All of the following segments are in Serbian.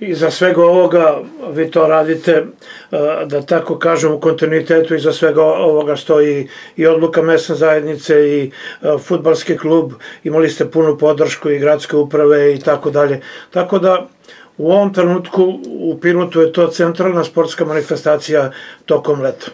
I za svega ovoga vi to radite, e, da tako kažem, u kontinuitetu i za svega ovoga stoji i odluka mesne zajednice i e, futbalski klub, imali ste punu podršku i gradske uprave i tako dalje. Tako da u ovom trenutku u Pirotu je to centralna sportska manifestacija tokom leta.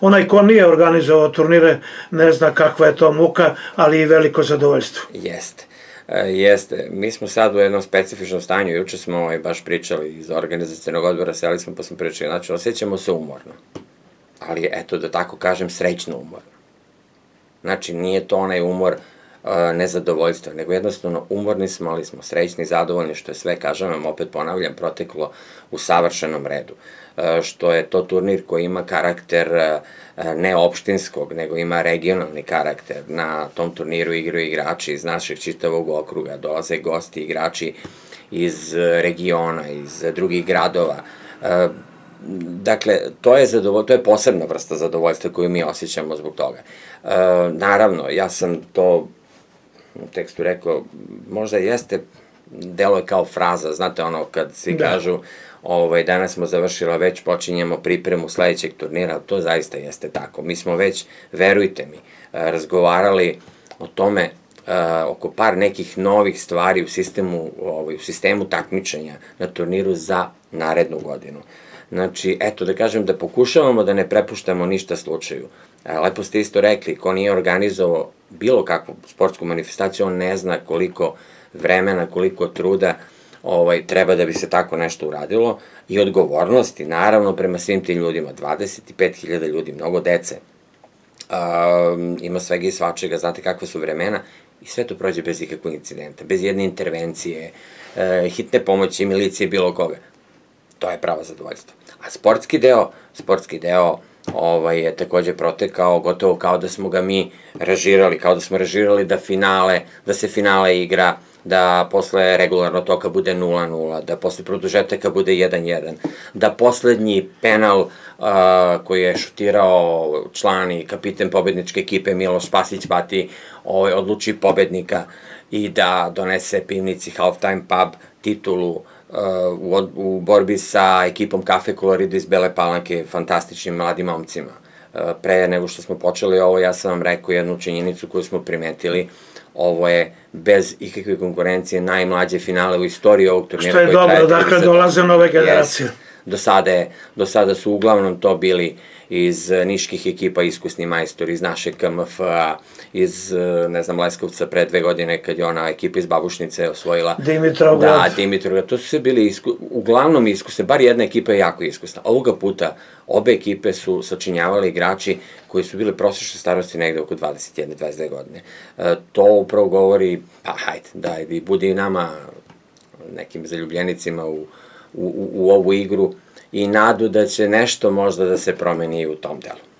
Onaj ko nije organizovao turnire ne zna kakva je to muka, ali i veliko zadovoljstvo. Jeste. E, jeste, mi smo sad u jednom specifičnom stanju, juče smo ovaj, baš pričali iz organizacijenog odbora, seli smo pa smo pričali, znači osjećamo se umorno, ali eto da tako kažem srećno umorno. Znači nije to onaj umor uh, nezadovoljstva, nego jednostavno umorni smo, ali smo srećni, zadovoljni, što je sve, kažem vam, opet ponavljam, proteklo u savršenom redu. Uh, što je to turnir koji ima karakter uh, ne opštinskog, nego ima regionalni karakter. Na tom turniru igraju igrači iz našeg čitavog okruga, dolaze gosti, igrači iz regiona, iz drugih gradova. E, dakle, to je, to je posebna vrsta zadovoljstva koju mi osjećamo zbog toga. E, naravno, ja sam to u tekstu rekao, možda jeste, delo je kao fraza, znate ono kad svi da. kažu Ovaj, danas smo završila, već počinjemo pripremu sledećeg turnira, to zaista jeste tako. Mi smo već, verujte mi, razgovarali o tome uh, oko par nekih novih stvari u sistemu, ovaj, u sistemu takmičenja na turniru za narednu godinu. Znači, eto da kažem da pokušavamo da ne prepuštamo ništa slučaju. Lepo ste isto rekli, ko nije organizovao bilo kakvu sportsku manifestaciju, on ne zna koliko vremena, koliko truda ovaj, treba da bi se tako nešto uradilo i odgovornosti, naravno, prema svim tim ljudima, 25.000 ljudi, mnogo dece, um, ima svega i svačega, znate kakve su vremena, i sve to prođe bez ikakvog incidenta, bez jedne intervencije, e, hitne pomoći, milicije, bilo koga. To je pravo zadovoljstvo. A sportski deo, sportski deo ovaj, je takođe protekao gotovo kao da smo ga mi režirali, kao da smo režirali da finale, da se finale igra da posle regularno toka bude 0-0, da posle produžetaka bude 1-1, da poslednji penal uh, koji je šutirao član i kapiten pobedničke ekipe Miloš Spasić Bati ovaj, odluči pobednika i da donese pivnici Halftime Pub titulu uh, u, u borbi sa ekipom Kafe Kolorido iz Bele Palanke, fantastičnim mladim momcima. Pre nego što smo počeli ovo, ja sam vam rekao jednu činjenicu koju smo primetili, ovo je bez ikakve konkurencije najmlađe finale u istoriji ovog turnira. Što je dobro, dakle dolaze nove generacije. Yes. Do sada, je, do sada su uglavnom to bili iz niških ekipa iskusni majstori, iz naše KMF-a, iz, ne znam, Leskovca pre dve godine kad je ona ekipa iz Babušnice osvojila. Dimitrovgrad. Da, Dimitrovgrad. To su sve bili isku, uglavnom iskusne, bar jedna ekipa je jako iskusna. Ovoga puta obe ekipe su sačinjavali igrači koji su bili prosječne starosti negde oko 21-22 godine. E, to upravo govori, pa hajde, da i budi nama nekim zaljubljenicima u, u, u ovu igru i nadu da će nešto možda da se promeni u tom delu.